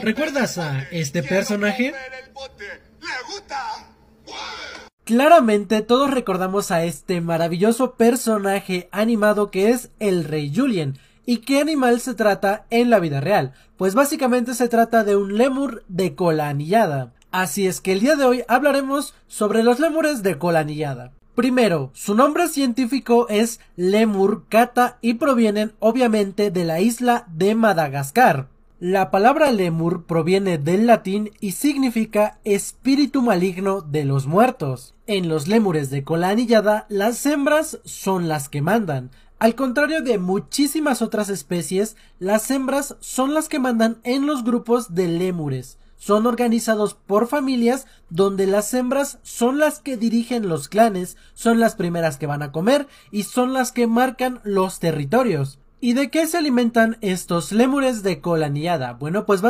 ¿Recuerdas a este personaje? Claramente todos recordamos a este maravilloso personaje animado que es el Rey Julien. ¿Y qué animal se trata en la vida real? Pues básicamente se trata de un lemur de cola anillada. Así es que el día de hoy hablaremos sobre los lemures de cola anillada. Primero, su nombre científico es Lemur cata y provienen obviamente de la isla de Madagascar. La palabra lemur proviene del latín y significa espíritu maligno de los muertos. En los lémures de cola anillada, las hembras son las que mandan. Al contrario de muchísimas otras especies, las hembras son las que mandan en los grupos de lémures. Son organizados por familias donde las hembras son las que dirigen los clanes, son las primeras que van a comer y son las que marcan los territorios. ¿Y de qué se alimentan estos lémures de cola anillada? Bueno, pues